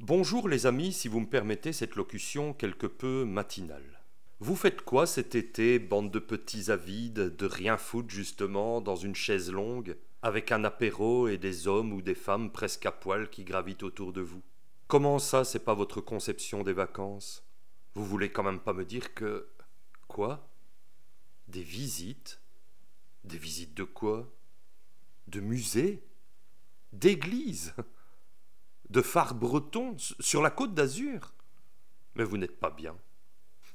Bonjour les amis, si vous me permettez cette locution quelque peu matinale. Vous faites quoi cet été, bande de petits avides, de rien foutre justement, dans une chaise longue, avec un apéro et des hommes ou des femmes presque à poil qui gravitent autour de vous? Comment ça, c'est pas votre conception des vacances? Vous voulez quand même pas me dire que. Quoi? Des visites? Des visites de quoi? De musées? D'églises? De phare breton sur la côte d'Azur Mais vous n'êtes pas bien.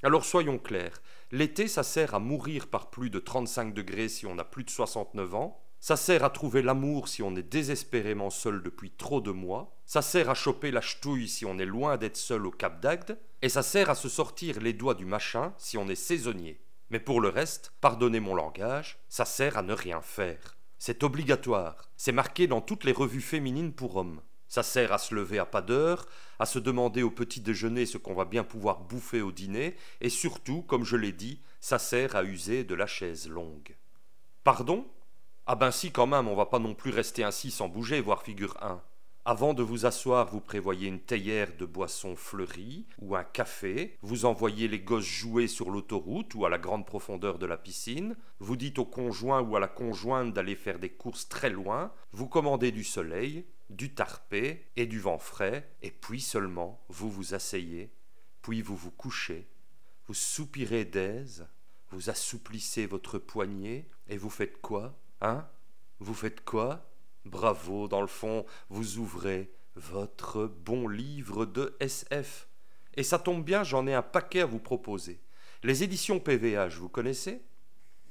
Alors soyons clairs, l'été ça sert à mourir par plus de 35 degrés si on a plus de 69 ans, ça sert à trouver l'amour si on est désespérément seul depuis trop de mois, ça sert à choper la ch'touille si on est loin d'être seul au Cap d'Agde, et ça sert à se sortir les doigts du machin si on est saisonnier. Mais pour le reste, pardonnez mon langage, ça sert à ne rien faire. C'est obligatoire, c'est marqué dans toutes les revues féminines pour hommes. Ça sert à se lever à pas d'heure, à se demander au petit déjeuner ce qu'on va bien pouvoir bouffer au dîner, et surtout, comme je l'ai dit, ça sert à user de la chaise longue. Pardon? Ah ben si quand même, on va pas non plus rester ainsi sans bouger, voir figure 1. Avant de vous asseoir, vous prévoyez une théière de boissons fleuries ou un café, vous envoyez les gosses jouer sur l'autoroute ou à la grande profondeur de la piscine, vous dites au conjoint ou à la conjointe d'aller faire des courses très loin, vous commandez du soleil, du tarpé et du vent frais, et puis seulement vous vous asseyez, puis vous vous couchez, vous soupirez d'aise, vous assouplissez votre poignet, et vous faites quoi Hein? Vous faites quoi? Bravo, dans le fond, vous ouvrez votre bon livre de SF. Et ça tombe bien, j'en ai un paquet à vous proposer. Les éditions PVH, vous connaissez?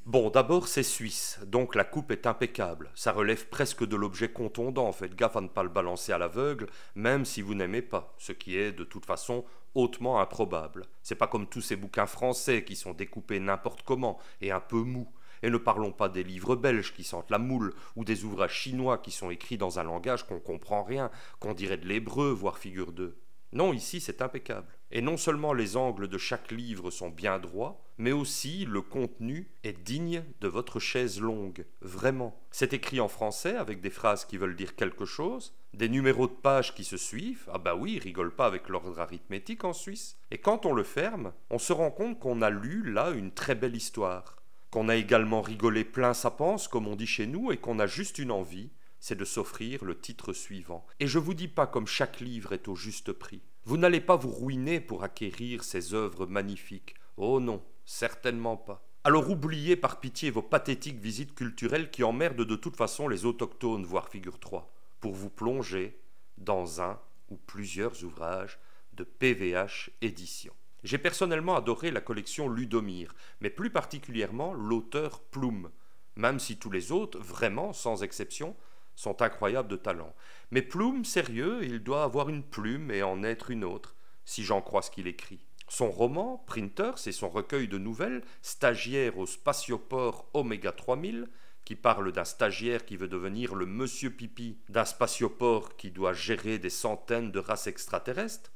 Bon, d'abord, c'est suisse, donc la coupe est impeccable. Ça relève presque de l'objet contondant. Faites gaffe à ne pas le balancer à l'aveugle, même si vous n'aimez pas, ce qui est de toute façon hautement improbable. C'est pas comme tous ces bouquins français qui sont découpés n'importe comment et un peu mous. Et ne parlons pas des livres belges qui sentent la moule, ou des ouvrages chinois qui sont écrits dans un langage qu'on comprend rien, qu'on dirait de l'hébreu, voire figure d'eux. Non, ici c'est impeccable. Et non seulement les angles de chaque livre sont bien droits, mais aussi le contenu est digne de votre chaise longue, vraiment. C'est écrit en français avec des phrases qui veulent dire quelque chose, des numéros de pages qui se suivent, ah bah oui, rigole pas avec l'ordre arithmétique en Suisse. Et quand on le ferme, on se rend compte qu'on a lu là une très belle histoire, qu'on a également rigolé plein sa panse, comme on dit chez nous, et qu'on a juste une envie, c'est de s'offrir le titre suivant. Et je vous dis pas comme chaque livre est au juste prix. Vous n'allez pas vous ruiner pour acquérir ces œuvres magnifiques. Oh non, certainement pas. Alors oubliez par pitié vos pathétiques visites culturelles qui emmerdent de toute façon les autochtones, voire figure 3, pour vous plonger dans un ou plusieurs ouvrages de PVH édition. J'ai personnellement adoré la collection Ludomir, mais plus particulièrement l'auteur Plume, même si tous les autres, vraiment sans exception, sont incroyables de talent. Mais Plume, sérieux, il doit avoir une plume et en être une autre, si j'en crois ce qu'il écrit. Son roman, Printer, c'est son recueil de nouvelles, stagiaire au spatioport Oméga 3000, qui parle d'un stagiaire qui veut devenir le monsieur pipi d'un spatioport qui doit gérer des centaines de races extraterrestres,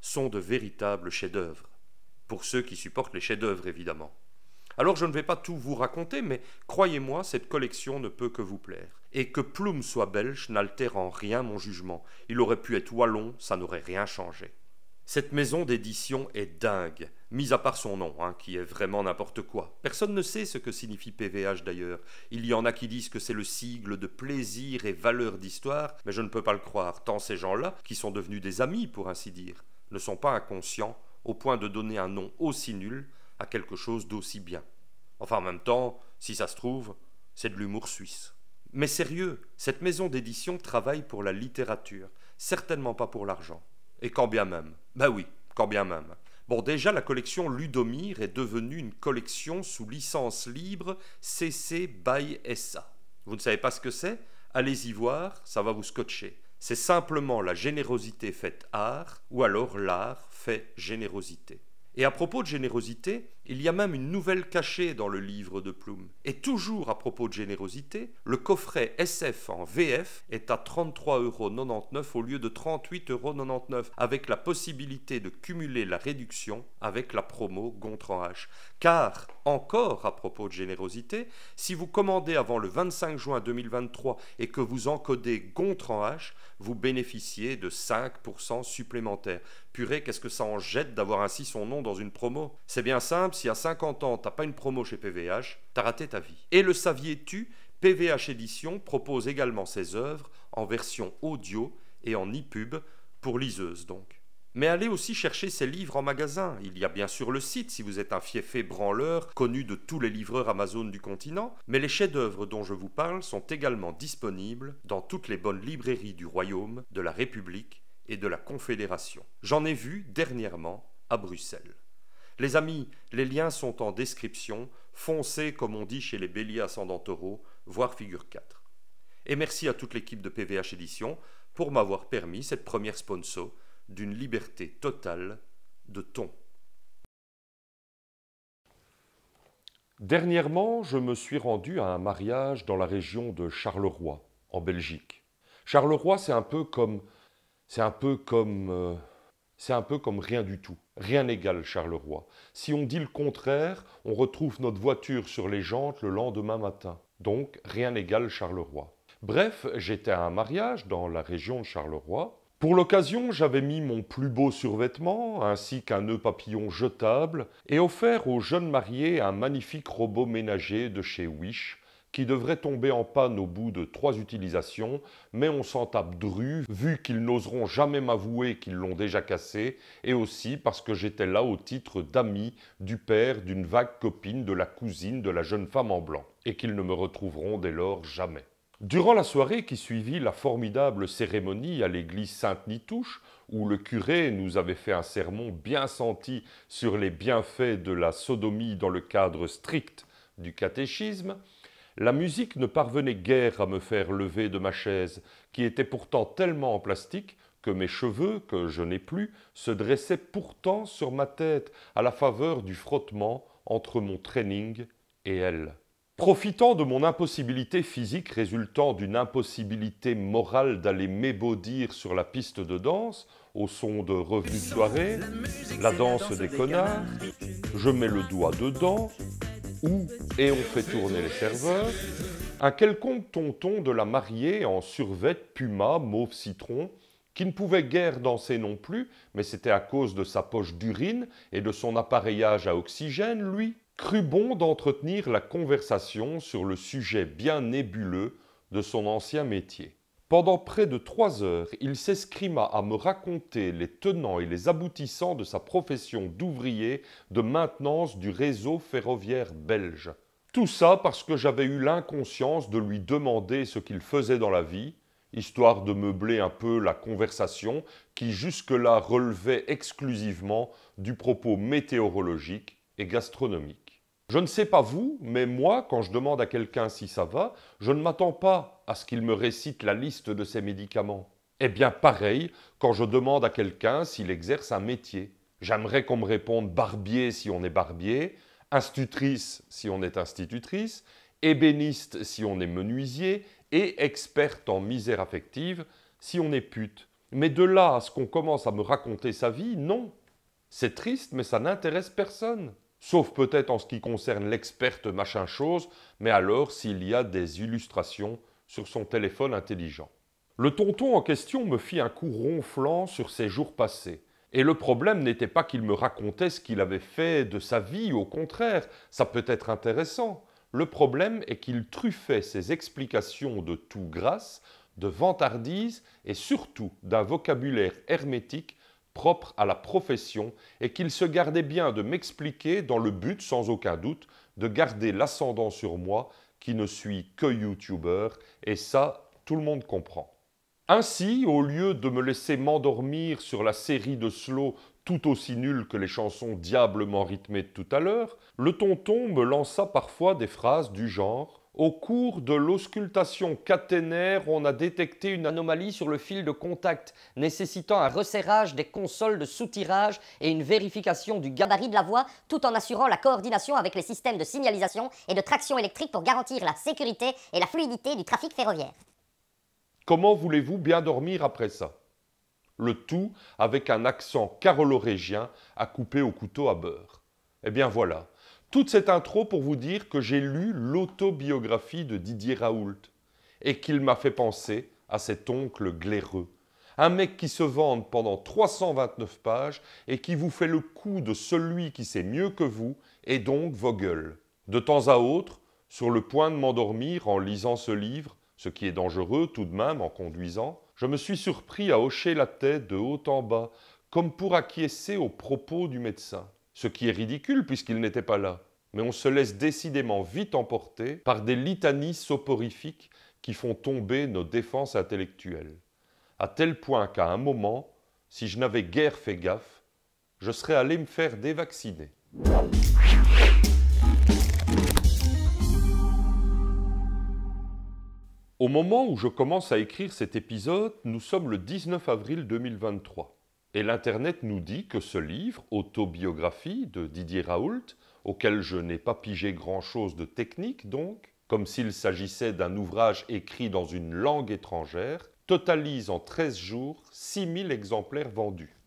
sont de véritables chefs-d'œuvre. Pour ceux qui supportent les chefs-d'œuvre, évidemment. Alors je ne vais pas tout vous raconter, mais croyez-moi, cette collection ne peut que vous plaire. Et que Plume soit belge n'altère en rien mon jugement. Il aurait pu être wallon, ça n'aurait rien changé. Cette maison d'édition est dingue, mis à part son nom, hein, qui est vraiment n'importe quoi. Personne ne sait ce que signifie PVH d'ailleurs. Il y en a qui disent que c'est le sigle de plaisir et valeur d'histoire, mais je ne peux pas le croire, tant ces gens-là, qui sont devenus des amis pour ainsi dire, ne sont pas inconscients au point de donner un nom aussi nul à quelque chose d'aussi bien. Enfin, en même temps, si ça se trouve, c'est de l'humour suisse. Mais sérieux, cette maison d'édition travaille pour la littérature, certainement pas pour l'argent. Et quand bien même. Ben oui, quand bien même. Bon, déjà, la collection Ludomir est devenue une collection sous licence libre CC by SA. Vous ne savez pas ce que c'est? Allez-y voir, ça va vous scotcher. C'est simplement la générosité faite art, ou alors l'art fait générosité. Et à propos de générosité, Il y a même une nouvelle cachée dans le livre de Plume. Et toujours à propos de générosité, le coffret SF en VF est à 33,99 euros au lieu de 38,99 euros, avec la possibilité de cumuler la réduction avec la promo Gontran H. Car, encore à propos de générosité, si vous commandez avant le 25 juin 2023 et que vous encodez Gontran H, vous bénéficiez de 5% supplémentaires. Qu'est-ce que ça en jette d'avoir ainsi son nom dans une promo? C'est bien simple, si à 50 ans t'as pas une promo chez PVH, t'as raté ta vie. Et le saviez-tu? PVH Édition propose également ses œuvres en version audio et en e-pub pour liseuses donc. Mais allez aussi chercher ces livres en magasin. Il y a bien sûr le site si vous êtes un fiefé branleur connu de tous les livreurs Amazon du continent, mais les chefs-d'œuvre dont je vous parle sont également disponibles dans toutes les bonnes librairies du Royaume, de la République et de la Confédération. J'en ai vu dernièrement à Bruxelles. Les amis, les liens sont en description, foncez comme on dit chez les béliers ascendants taureaux, voire figure 4. Et merci à toute l'équipe de PVH Édition pour m'avoir permis cette première sponsor d'une liberté totale de ton. Dernièrement, je me suis rendu à un mariage dans la région de Charleroi, en Belgique. Charleroi, c'est un peu comme. C'est un peu comme. Euh, c'est un peu comme rien du tout. Rien n'égale Charleroi. Si on dit le contraire, on retrouve notre voiture sur les jantes le lendemain matin. Donc, rien n'égale Charleroi. Bref, j'étais à un mariage dans la région de Charleroi pour l'occasion, j'avais mis mon plus beau survêtement, ainsi qu'un nœud papillon jetable, et offert aux jeunes mariés un magnifique robot ménager de chez Wish, qui devrait tomber en panne au bout de trois utilisations, mais on s'en tape dru, vu qu'ils n'oseront jamais m'avouer qu'ils l'ont déjà cassé, et aussi parce que j'étais là au titre d'ami du père d'une vague copine de la cousine de la jeune femme en blanc, et qu'ils ne me retrouveront dès lors jamais. Durant la soirée qui suivit la formidable cérémonie à l'église Sainte-Nitouche, où le curé nous avait fait un sermon bien senti sur les bienfaits de la sodomie dans le cadre strict du catéchisme, la musique ne parvenait guère à me faire lever de ma chaise, qui était pourtant tellement en plastique que mes cheveux, que je n'ai plus, se dressaient pourtant sur ma tête à la faveur du frottement entre mon training et elle. Profitant de mon impossibilité physique résultant d'une impossibilité morale d'aller m'ébaudir sur la piste de danse, au son de revues de soirée, la danse des connards, je mets le doigt dedans, et on fait tourner les serveurs, un quelconque tonton de la mariée en survêt puma mauve citron, qui ne pouvait guère danser non plus, mais c'était à cause de sa poche d'urine et de son appareillage à oxygène, lui, crut bon d'entretenir la conversation sur le sujet bien nébuleux de son ancien métier. Pendant près de trois heures, il s'escrima à me raconter les tenants et les aboutissants de sa profession d'ouvrier de maintenance du réseau ferroviaire belge. Tout ça parce que j'avais eu l'inconscience de lui demander ce qu'il faisait dans la vie, histoire de meubler un peu la conversation qui jusque-là relevait exclusivement du propos météorologique et gastronomique. Je ne sais pas vous, mais moi, quand je demande à quelqu'un si ça va, je ne m'attends pas à ce qu'il me récite la liste de ses médicaments. Eh bien, pareil, quand je demande à quelqu'un s'il exerce un métier. J'aimerais qu'on me réponde barbier si on est barbier, institutrice si on est institutrice, ébéniste si on est menuisier, et experte en misère affective si on est pute. Mais de là à ce qu'on commence à me raconter sa vie, non. C'est triste, mais ça n'intéresse personne sauf peut-être en ce qui concerne l'experte machin chose, mais alors s'il y a des illustrations sur son téléphone intelligent. Le tonton en question me fit un coup ronflant sur ses jours passés. Et le problème n'était pas qu'il me racontait ce qu'il avait fait de sa vie, au contraire, ça peut être intéressant. Le problème est qu'il truffait ses explications de tout grâce, de vantardise et surtout d'un vocabulaire hermétique propre à la profession et qu'il se gardait bien de m'expliquer dans le but, sans aucun doute, de garder l'ascendant sur moi qui ne suis que YouTuber, et ça, tout le monde comprend. Ainsi, au lieu de me laisser m'endormir sur la série de slow tout aussi nulle que les chansons diablement rythmées de tout à l'heure, le tonton me lança parfois des phrases du genre Au cours de l'auscultation caténaire, on a détecté une anomalie sur le fil de contact, nécessitant un resserrage des consoles de soutirage et une vérification du gabarit de la voie, tout en assurant la coordination avec les systèmes de signalisation et de traction électrique pour garantir la sécurité et la fluidité du trafic ferroviaire. Comment voulez-vous bien dormir après ça? Le tout avec un accent carolo-régien à couper au couteau à beurre. Eh bien voilà, toute cette intro pour vous dire que j'ai lu l'autobiographie de Didier Raoult et qu'il m'a fait penser à cet oncle glaireux. Un mec qui se vante pendant 329 pages et qui vous fait le coup de celui qui sait mieux que vous et donc vos gueules. De temps à autre, sur le point de m'endormir en lisant ce livre, ce qui est dangereux tout de même en conduisant, je me suis surpris à hocher la tête de haut en bas, comme pour acquiescer aux propos du médecin ce qui est ridicule puisqu'il n'était pas là. Mais on se laisse décidément vite emporter par des litanies soporifiques qui font tomber nos défenses intellectuelles. À tel point qu'à un moment, si je n'avais guère fait gaffe, je serais allé me faire dévacciner. Au moment où je commence à écrire cet épisode, nous sommes le 19 avril 2023. Et l'Internet nous dit que ce livre, Autobiographie de Didier Raoult, auquel je n'ai pas pigé grand-chose de technique donc, comme s'il s'agissait d'un ouvrage écrit dans une langue étrangère, totalise en 13 jours 6000 exemplaires vendus.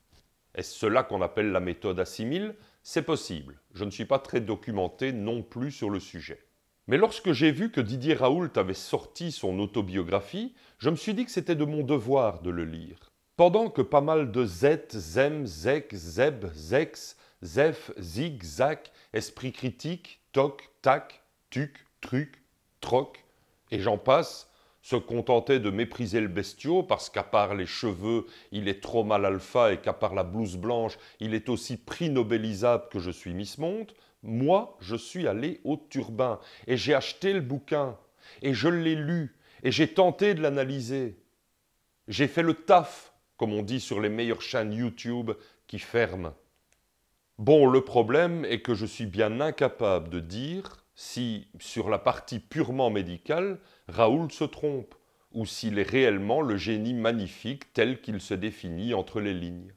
Est-ce cela qu'on appelle la méthode à 6000 C'est possible. Je ne suis pas très documenté non plus sur le sujet. Mais lorsque j'ai vu que Didier Raoult avait sorti son autobiographie, je me suis dit que c'était de mon devoir de le lire. Pendant que pas mal de Z, Zem, Zek, Zeb, Zex, Zef, Zig, Zac, Esprit critique, Toc, Tac, Tuc, Truc, Troc, et j'en passe, se contentaient de mépriser le bestiau parce qu'à part les cheveux, il est trop mal alpha et qu'à part la blouse blanche, il est aussi prix nobelisable que je suis Miss Monde, moi, je suis allé au turbin et j'ai acheté le bouquin et je l'ai lu et j'ai tenté de l'analyser. J'ai fait le taf comme on dit sur les meilleures chaînes YouTube qui ferment. Bon, le problème est que je suis bien incapable de dire si, sur la partie purement médicale, Raoul se trompe, ou s'il est réellement le génie magnifique tel qu'il se définit entre les lignes.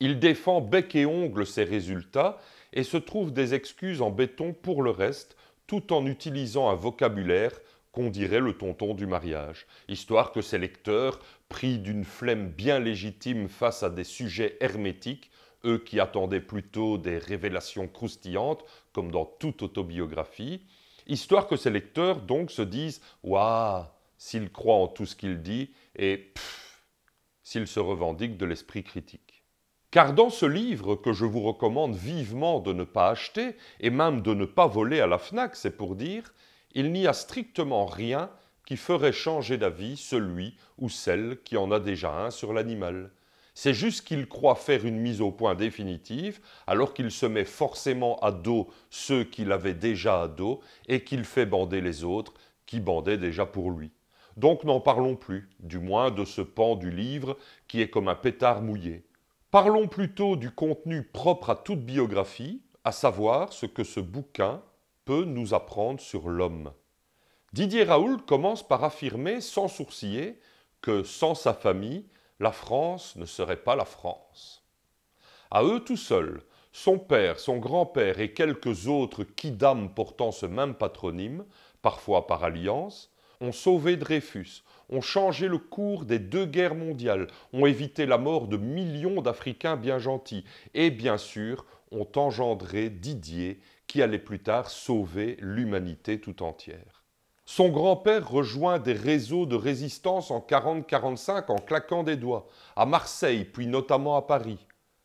Il défend bec et ongle ses résultats et se trouve des excuses en béton pour le reste, tout en utilisant un vocabulaire qu'on dirait le tonton du mariage, histoire que ses lecteurs, pris d'une flemme bien légitime face à des sujets hermétiques, eux qui attendaient plutôt des révélations croustillantes, comme dans toute autobiographie, histoire que ces lecteurs donc se disent Waouh s'il croit en tout ce qu'il dit, et s'il se revendique de l'esprit critique. Car dans ce livre que je vous recommande vivement de ne pas acheter, et même de ne pas voler à la FNAC, c'est pour dire, il n'y a strictement rien qui ferait changer d'avis celui ou celle qui en a déjà un sur l'animal. C'est juste qu'il croit faire une mise au point définitive, alors qu'il se met forcément à dos ceux qu'il avait déjà à dos, et qu'il fait bander les autres qui bandaient déjà pour lui. Donc n'en parlons plus, du moins de ce pan du livre qui est comme un pétard mouillé. Parlons plutôt du contenu propre à toute biographie, à savoir ce que ce bouquin peut nous apprendre sur l'homme. Didier Raoult commence par affirmer sans sourciller que sans sa famille, la France ne serait pas la France. À eux tout seuls, son père, son grand-père et quelques autres quidam portant ce même patronyme, parfois par alliance, ont sauvé Dreyfus, ont changé le cours des deux guerres mondiales, ont évité la mort de millions d'Africains bien gentils, et bien sûr ont engendré Didier qui allait plus tard sauver l'humanité tout entière. Son grand-père rejoint des réseaux de résistance en 40-45 en claquant des doigts, à Marseille, puis notamment à Paris.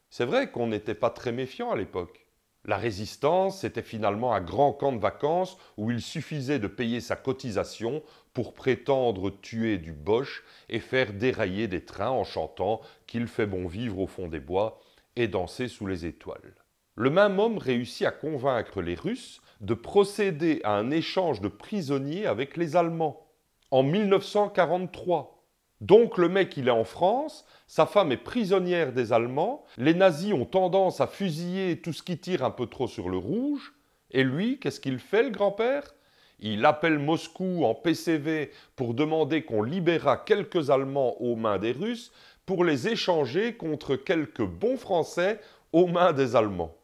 C'est vrai qu'on n'était pas très méfiant à l'époque. La résistance, c'était finalement un grand camp de vacances où il suffisait de payer sa cotisation pour prétendre tuer du boche et faire dérailler des trains en chantant qu'il fait bon vivre au fond des bois et danser sous les étoiles le même homme réussit à convaincre les Russes de procéder à un échange de prisonniers avec les Allemands en 1943. Donc le mec, il est en France, sa femme est prisonnière des Allemands, les nazis ont tendance à fusiller tout ce qui tire un peu trop sur le rouge, et lui, qu'est-ce qu'il fait, le grand-père? Il appelle Moscou en PCV pour demander qu'on libérât quelques Allemands aux mains des Russes pour les échanger contre quelques bons Français aux mains des Allemands.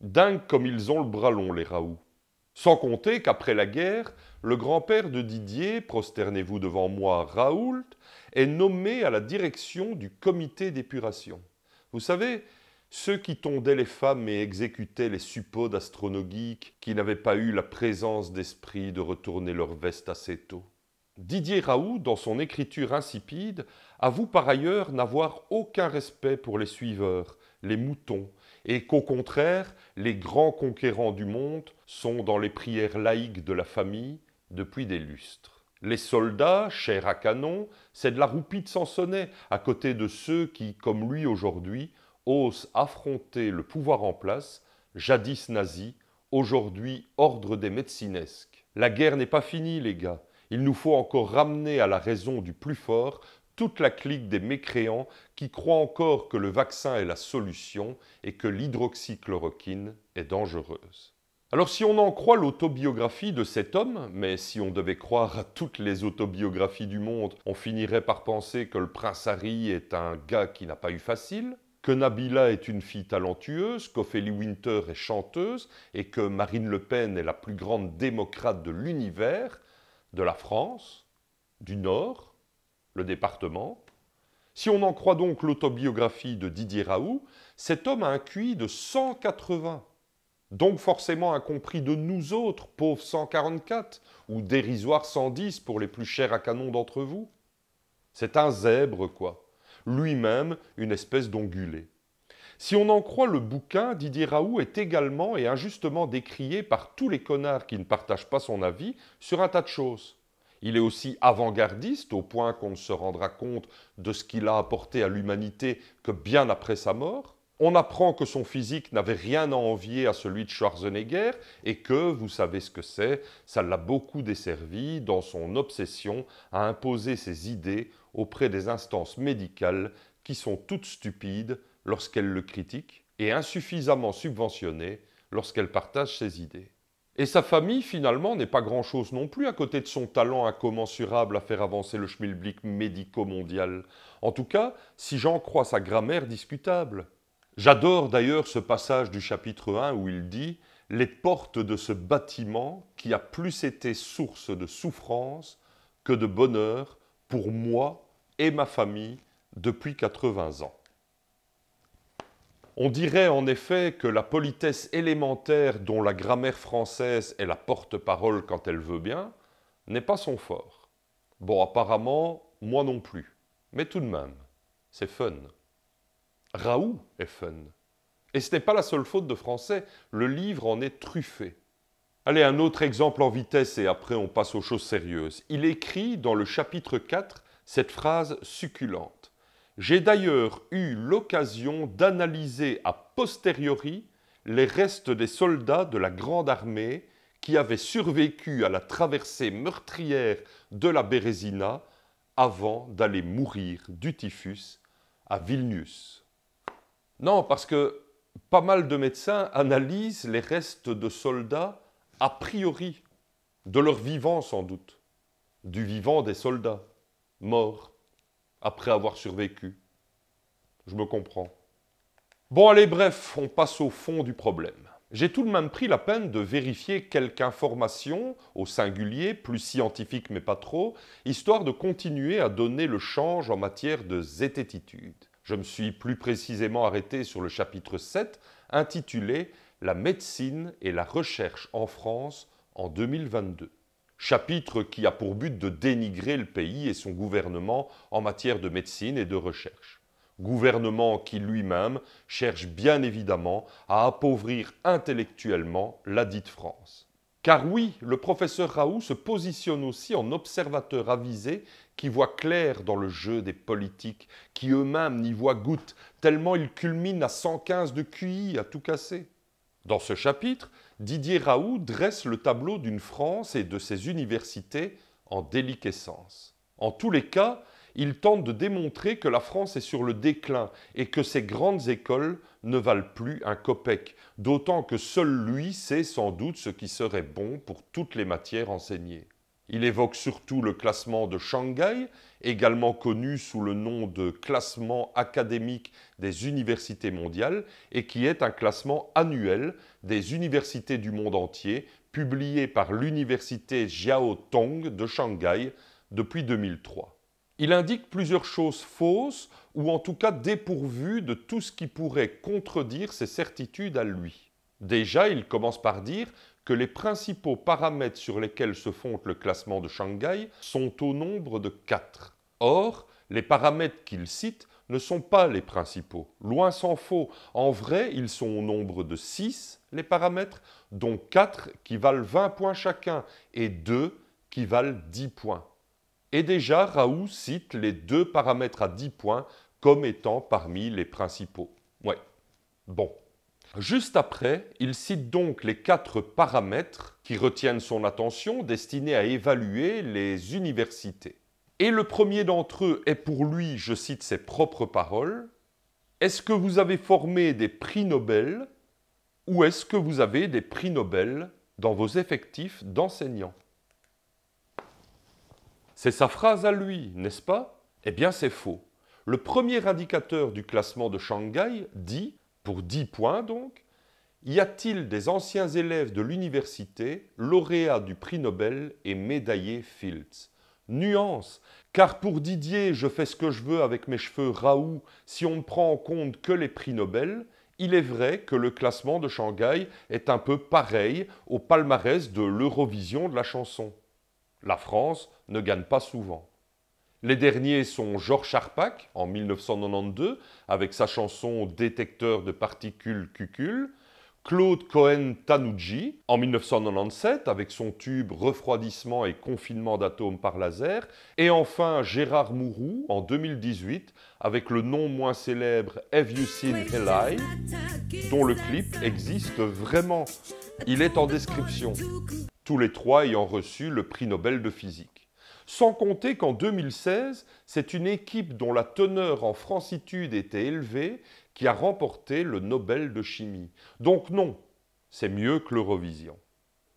Dingue comme ils ont le bras long, les Raoult. Sans compter qu'après la guerre, le grand-père de Didier, prosternez-vous devant moi, Raoult, est nommé à la direction du comité d'épuration. Vous savez, ceux qui tondaient les femmes et exécutaient les suppôts astronogiques qui n'avaient pas eu la présence d'esprit de retourner leur veste assez tôt. Didier Raoult, dans son écriture insipide, avoue par ailleurs n'avoir aucun respect pour les suiveurs, les moutons, et qu'au contraire, les grands conquérants du monde sont dans les prières laïques de la famille depuis des lustres. Les soldats, chers à canon, c'est de la roupie de Sansonnet, à côté de ceux qui, comme lui aujourd'hui, ose affronter le pouvoir en place, jadis nazi, aujourd'hui ordre des médecinesques. La guerre n'est pas finie, les gars. Il nous faut encore ramener à la raison du plus fort toute la clique des mécréants qui croient encore que le vaccin est la solution et que l'hydroxychloroquine est dangereuse. Alors si on en croit l'autobiographie de cet homme, mais si on devait croire à toutes les autobiographies du monde, on finirait par penser que le prince Harry est un gars qui n'a pas eu facile, que Nabila est une fille talentueuse, qu'Ophélie Winter est chanteuse et que Marine Le Pen est la plus grande démocrate de l'univers, de la France, du Nord, le département. Si on en croit donc l'autobiographie de Didier Raoult, cet homme a un QI de 180, donc forcément incompris de nous autres, pauvres 144, ou dérisoires 110 pour les plus chers à canon d'entre vous. C'est un zèbre, quoi lui-même une espèce d'ongulé. Si on en croit le bouquin, Didier Raoult est également et injustement décrié par tous les connards qui ne partagent pas son avis sur un tas de choses. Il est aussi avant-gardiste au point qu'on ne se rendra compte de ce qu'il a apporté à l'humanité que bien après sa mort. On apprend que son physique n'avait rien à envier à celui de Schwarzenegger et que, vous savez ce que c'est, ça l'a beaucoup desservi dans son obsession à imposer ses idées auprès des instances médicales qui sont toutes stupides lorsqu'elles le critiquent et insuffisamment subventionnées lorsqu'elles partagent ses idées. Et sa famille, finalement, n'est pas grand-chose non plus à côté de son talent incommensurable à faire avancer le schmilblick médico-mondial. En tout cas, si j'en crois sa grammaire discutable. J'adore d'ailleurs ce passage du chapitre 1 où il dit Les portes de ce bâtiment qui a plus été source de souffrance que de bonheur pour moi et ma famille depuis 80 ans. On dirait en effet que la politesse élémentaire dont la grammaire française est la porte-parole quand elle veut bien n'est pas son fort. Bon, apparemment, moi non plus. Mais tout de même, c'est fun. Raoult est fun. Et ce n'est pas la seule faute de français, le livre en est truffé. Allez, un autre exemple en vitesse et après on passe aux choses sérieuses. Il écrit dans le chapitre 4 cette phrase succulente. J'ai d'ailleurs eu l'occasion d'analyser a posteriori les restes des soldats de la Grande Armée qui avaient survécu à la traversée meurtrière de la Bérésina avant d'aller mourir du typhus à Vilnius. Non, parce que pas mal de médecins analysent les restes de soldats a priori, de leur vivant sans doute, du vivant des soldats mort, après avoir survécu. Je me comprends. Bon, allez, bref, on passe au fond du problème. J'ai tout de même pris la peine de vérifier quelques informations, au singulier, plus scientifiques mais pas trop, histoire de continuer à donner le change en matière de zététitude. Je me suis plus précisément arrêté sur le chapitre 7, intitulé La médecine et la recherche en France en 2022 chapitre qui a pour but de dénigrer le pays et son gouvernement en matière de médecine et de recherche. Gouvernement qui lui-même cherche bien évidemment à appauvrir intellectuellement la dite France. Car oui, le professeur Raoult se positionne aussi en observateur avisé qui voit clair dans le jeu des politiques, qui eux-mêmes n'y voient goutte, tellement ils culminent à 115 de QI à tout casser. Dans ce chapitre, Didier Raoult dresse le tableau d'une France et de ses universités en déliquescence. En tous les cas, il tente de démontrer que la France est sur le déclin et que ses grandes écoles ne valent plus un copec, d'autant que seul lui sait sans doute ce qui serait bon pour toutes les matières enseignées. Il évoque surtout le classement de Shanghai, également connu sous le nom de classement académique des universités mondiales, et qui est un classement annuel des universités du monde entier, publié par l'université Jiao Tong de Shanghai depuis 2003. Il indique plusieurs choses fausses, ou en tout cas dépourvues de tout ce qui pourrait contredire ses certitudes à lui. Déjà, il commence par dire que les principaux paramètres sur lesquels se fonde le classement de Shanghai sont au nombre de quatre. Or, les paramètres qu'il cite ne sont pas les principaux. Loin s'en faut. En vrai, ils sont au nombre de six, les paramètres, dont quatre qui valent 20 points chacun et deux qui valent 10 points. Et déjà, Raoult cite les deux paramètres à 10 points comme étant parmi les principaux. Ouais. Bon. Juste après, il cite donc les quatre paramètres qui retiennent son attention destinés à évaluer les universités. Et le premier d'entre eux est pour lui, je cite ses propres paroles, Est-ce que vous avez formé des prix Nobel ou est-ce que vous avez des prix Nobel dans vos effectifs d'enseignants C'est sa phrase à lui, n'est-ce pas? Eh bien c'est faux. Le premier indicateur du classement de Shanghai dit pour 10 points donc, y a-t-il des anciens élèves de l'université, lauréats du prix Nobel et médaillés Fields? Nuance, car pour Didier, je fais ce que je veux avec mes cheveux Raoult si on ne prend en compte que les prix Nobel, il est vrai que le classement de Shanghai est un peu pareil au palmarès de l'Eurovision de la chanson. La France ne gagne pas souvent. Les derniers sont Georges Charpak en 1992 avec sa chanson Détecteur de particules cucul, Claude Cohen-Tanucci en 1997 avec son tube Refroidissement et confinement d'atomes par laser, et enfin Gérard Mourou en 2018 avec le non moins célèbre Have You Seen Eli, dont le clip existe vraiment. Il est en description. Tous les trois ayant reçu le prix Nobel de physique. Sans compter qu'en 2016, c'est une équipe dont la teneur en francitude était élevée qui a remporté le Nobel de chimie. Donc non, c'est mieux que l'Eurovision.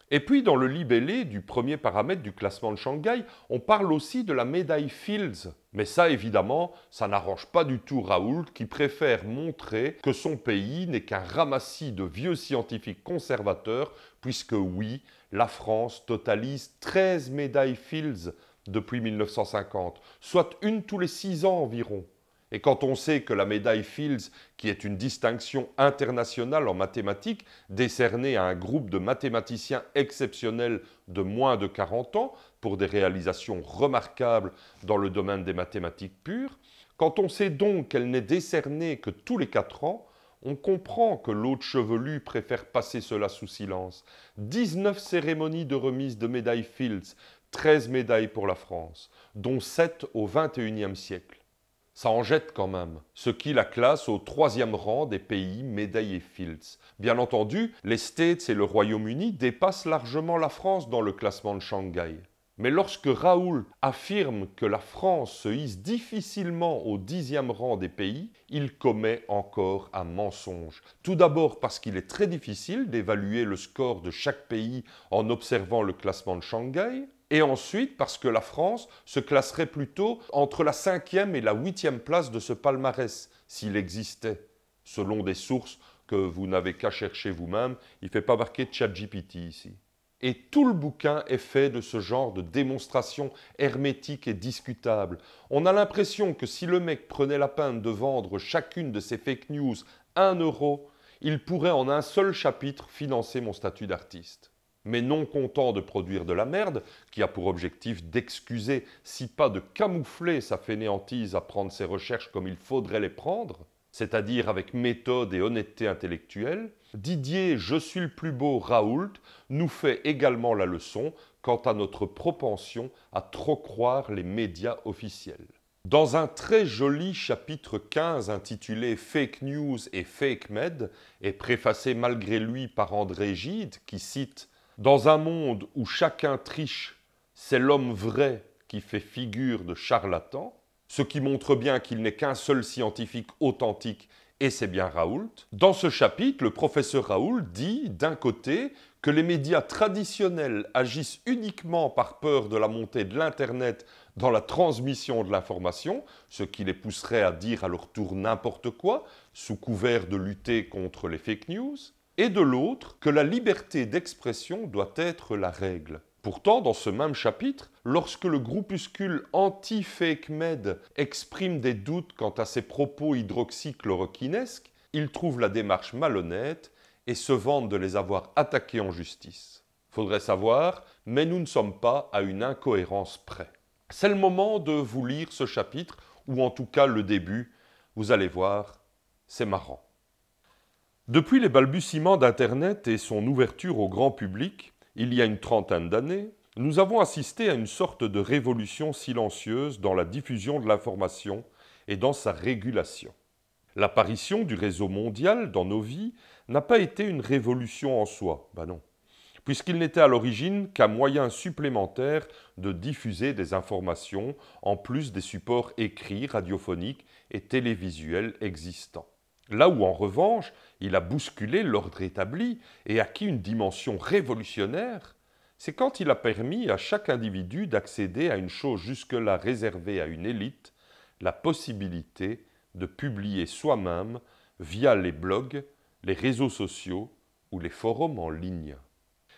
Et puis dans le libellé du premier paramètre du classement de Shanghai, on parle aussi de la médaille Fields. Mais ça évidemment, ça n'arrange pas du tout Raoult qui préfère montrer que son pays n'est qu'un ramassis de vieux scientifiques conservateurs, puisque oui, la France totalise 13 médailles Fields depuis 1950, soit une tous les six ans environ. Et quand on sait que la médaille Fields, qui est une distinction internationale en mathématiques, décernée à un groupe de mathématiciens exceptionnels de moins de 40 ans, pour des réalisations remarquables dans le domaine des mathématiques pures, quand on sait donc qu'elle n'est décernée que tous les 4 ans, on comprend que l'autre chevelu préfère passer cela sous silence. 19 cérémonies de remise de médailles Fields, 13 médailles pour la France, dont 7 au XXIe siècle. Ça en jette quand même, ce qui la classe au troisième rang des pays médaillés Fields. Bien entendu, les States et le Royaume-Uni dépassent largement la France dans le classement de Shanghai. Mais lorsque Raoul affirme que la France se hisse difficilement au dixième rang des pays, il commet encore un mensonge. Tout d'abord parce qu'il est très difficile d'évaluer le score de chaque pays en observant le classement de Shanghai, et ensuite parce que la France se classerait plutôt entre la cinquième et la huitième place de ce palmarès, s'il existait, selon des sources que vous n'avez qu'à chercher vous-même. Il ne fait pas marquer ChatGPT ici. Et tout le bouquin est fait de ce genre de démonstration hermétique et discutable. On a l'impression que si le mec prenait la peine de vendre chacune de ses fake news un euro, il pourrait en un seul chapitre financer mon statut d'artiste mais non content de produire de la merde, qui a pour objectif d'excuser, si pas de camoufler sa fainéantise à prendre ses recherches comme il faudrait les prendre, c'est-à-dire avec méthode et honnêteté intellectuelle, Didier Je suis le plus beau Raoult nous fait également la leçon quant à notre propension à trop croire les médias officiels. Dans un très joli chapitre 15 intitulé Fake News et Fake Med, et préfacé malgré lui par André Gide, qui cite dans un monde où chacun triche, c'est l'homme vrai qui fait figure de charlatan, ce qui montre bien qu'il n'est qu'un seul scientifique authentique, et c'est bien Raoult. Dans ce chapitre, le professeur Raoult dit, d'un côté, que les médias traditionnels agissent uniquement par peur de la montée de l'Internet dans la transmission de l'information, ce qui les pousserait à dire à leur tour n'importe quoi, sous couvert de lutter contre les fake news, et de l'autre, que la liberté d'expression doit être la règle. Pourtant, dans ce même chapitre, lorsque le groupuscule anti-fake med exprime des doutes quant à ses propos hydroxychloroquinesques, il trouve la démarche malhonnête et se vante de les avoir attaqués en justice. Faudrait savoir, mais nous ne sommes pas à une incohérence près. C'est le moment de vous lire ce chapitre, ou en tout cas le début. Vous allez voir, c'est marrant. Depuis les balbutiements d'Internet et son ouverture au grand public, il y a une trentaine d'années, nous avons assisté à une sorte de révolution silencieuse dans la diffusion de l'information et dans sa régulation. L'apparition du réseau mondial dans nos vies n'a pas été une révolution en soi, ben non, puisqu'il n'était à l'origine qu'un moyen supplémentaire de diffuser des informations en plus des supports écrits, radiophoniques et télévisuels existants. Là où en revanche il a bousculé l'ordre établi et acquis une dimension révolutionnaire, c'est quand il a permis à chaque individu d'accéder à une chose jusque-là réservée à une élite, la possibilité de publier soi-même via les blogs, les réseaux sociaux ou les forums en ligne.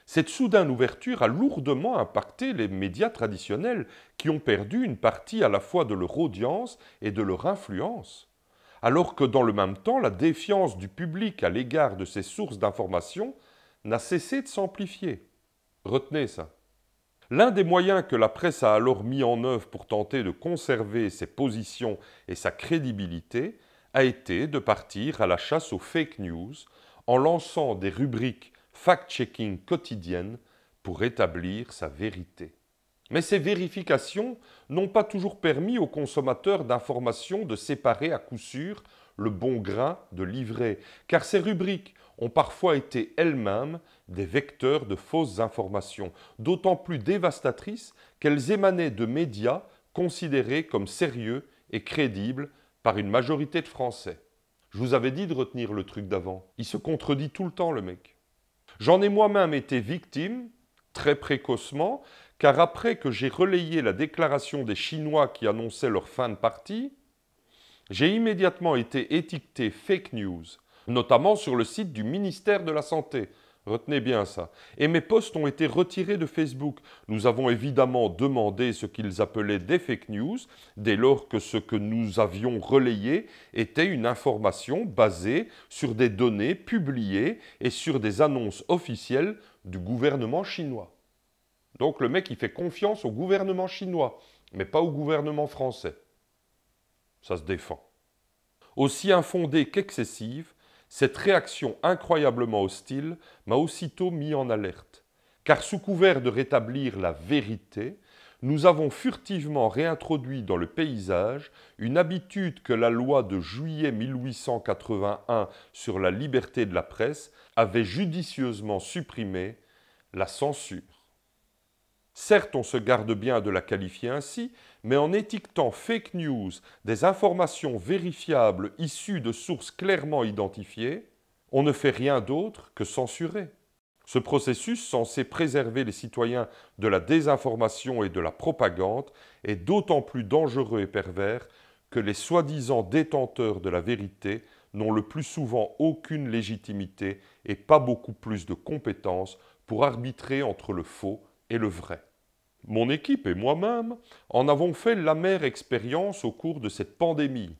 Cette soudaine ouverture a lourdement impacté les médias traditionnels qui ont perdu une partie à la fois de leur audience et de leur influence, alors que dans le même temps la défiance du public à l'égard de ces sources d'information n'a cessé de s'amplifier. Retenez ça. L'un des moyens que la presse a alors mis en œuvre pour tenter de conserver ses positions et sa crédibilité a été de partir à la chasse aux fake news en lançant des rubriques fact-checking quotidiennes pour établir sa vérité. Mais ces vérifications n'ont pas toujours permis aux consommateurs d'informations de séparer à coup sûr le bon grain de l'ivraie, car ces rubriques ont parfois été elles-mêmes des vecteurs de fausses informations, d'autant plus dévastatrices qu'elles émanaient de médias considérés comme sérieux et crédibles par une majorité de Français. Je vous avais dit de retenir le truc d'avant. Il se contredit tout le temps, le mec. J'en ai moi-même été victime, très précocement, car après que j'ai relayé la déclaration des Chinois qui annonçaient leur fin de partie, j'ai immédiatement été étiqueté fake news, notamment sur le site du ministère de la Santé, Retenez bien ça. Et mes posts ont été retirés de Facebook. Nous avons évidemment demandé ce qu'ils appelaient des fake news, dès lors que ce que nous avions relayé était une information basée sur des données publiées et sur des annonces officielles du gouvernement chinois. Donc le mec, il fait confiance au gouvernement chinois, mais pas au gouvernement français. Ça se défend. Aussi infondée qu'excessive, cette réaction incroyablement hostile m'a aussitôt mis en alerte, car sous couvert de rétablir la vérité, nous avons furtivement réintroduit dans le paysage une habitude que la loi de juillet 1881 sur la liberté de la presse avait judicieusement supprimée, la censure. Certes, on se garde bien de la qualifier ainsi, mais en étiquetant fake news des informations vérifiables issues de sources clairement identifiées, on ne fait rien d'autre que censurer. Ce processus censé préserver les citoyens de la désinformation et de la propagande est d'autant plus dangereux et pervers que les soi-disant détenteurs de la vérité n'ont le plus souvent aucune légitimité et pas beaucoup plus de compétences pour arbitrer entre le faux et le vrai. Mon équipe et moi-même en avons fait l'amère expérience au cours de cette pandémie,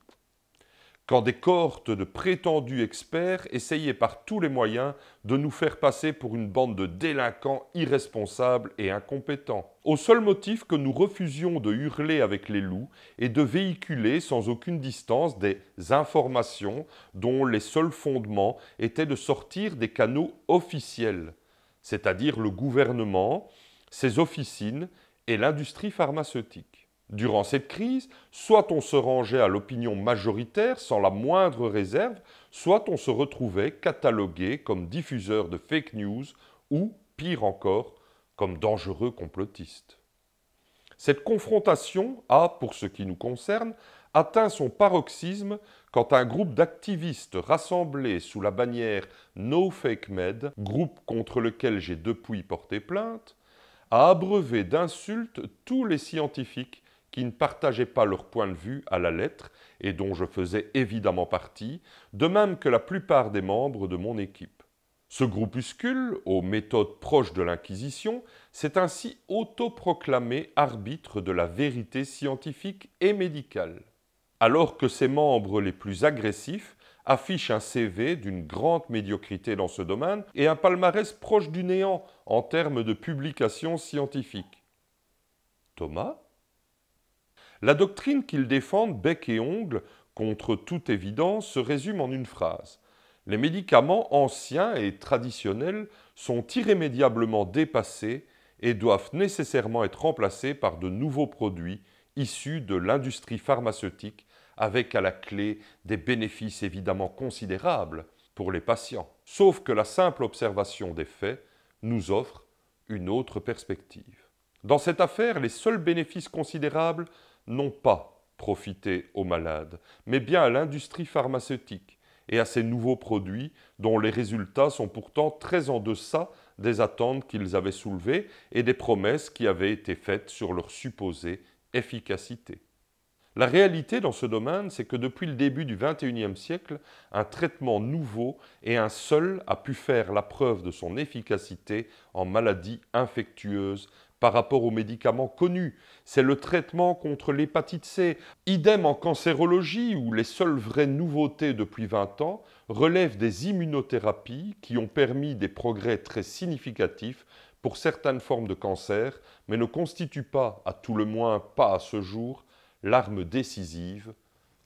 quand des cohortes de prétendus experts essayaient par tous les moyens de nous faire passer pour une bande de délinquants irresponsables et incompétents, au seul motif que nous refusions de hurler avec les loups et de véhiculer sans aucune distance des informations dont les seuls fondements étaient de sortir des canaux officiels, c'est-à-dire le gouvernement, ses officines et l'industrie pharmaceutique. Durant cette crise, soit on se rangeait à l'opinion majoritaire sans la moindre réserve, soit on se retrouvait catalogué comme diffuseur de fake news ou, pire encore, comme dangereux complotiste. Cette confrontation a, pour ce qui nous concerne, atteint son paroxysme quand un groupe d'activistes rassemblés sous la bannière No Fake Med, groupe contre lequel j'ai depuis porté plainte, a abreuvé d'insultes tous les scientifiques qui ne partageaient pas leur point de vue à la lettre et dont je faisais évidemment partie, de même que la plupart des membres de mon équipe. Ce groupuscule, aux méthodes proches de l'Inquisition, s'est ainsi autoproclamé arbitre de la vérité scientifique et médicale. Alors que ses membres les plus agressifs affichent un CV d'une grande médiocrité dans ce domaine et un palmarès proche du néant en termes de publications scientifiques. Thomas? La doctrine qu'ils défendent bec et ongle, contre toute évidence, se résume en une phrase. Les médicaments anciens et traditionnels sont irrémédiablement dépassés et doivent nécessairement être remplacés par de nouveaux produits issus de l'industrie pharmaceutique avec à la clé des bénéfices évidemment considérables pour les patients. Sauf que la simple observation des faits nous offre une autre perspective. Dans cette affaire, les seuls bénéfices considérables n'ont pas profité aux malades, mais bien à l'industrie pharmaceutique et à ces nouveaux produits dont les résultats sont pourtant très en deçà des attentes qu'ils avaient soulevées et des promesses qui avaient été faites sur leur supposée efficacité. La réalité dans ce domaine, c'est que depuis le début du XXIe siècle, un traitement nouveau et un seul a pu faire la preuve de son efficacité en maladies infectieuses par rapport aux médicaments connus. C'est le traitement contre l'hépatite C. Idem en cancérologie, où les seules vraies nouveautés depuis 20 ans relèvent des immunothérapies qui ont permis des progrès très significatifs pour certaines formes de cancer, mais ne constituent pas, à tout le moins pas à ce jour, l'arme décisive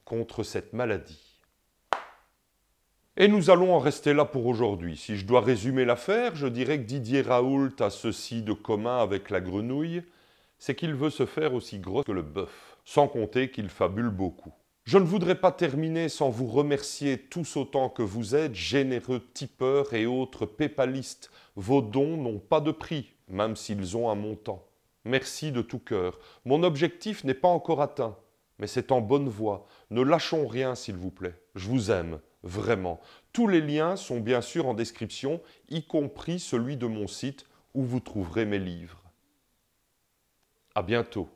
contre cette maladie. Et nous allons en rester là pour aujourd'hui. Si je dois résumer l'affaire, je dirais que Didier Raoult a ceci de commun avec la grenouille, c'est qu'il veut se faire aussi gros que le bœuf, sans compter qu'il fabule beaucoup. Je ne voudrais pas terminer sans vous remercier tous autant que vous êtes, généreux tipeurs et autres pépalistes. Vos dons n'ont pas de prix, même s'ils ont un montant. Merci de tout cœur. Mon objectif n'est pas encore atteint, mais c'est en bonne voie. Ne lâchons rien, s'il vous plaît. Je vous aime, vraiment. Tous les liens sont bien sûr en description, y compris celui de mon site où vous trouverez mes livres. À bientôt.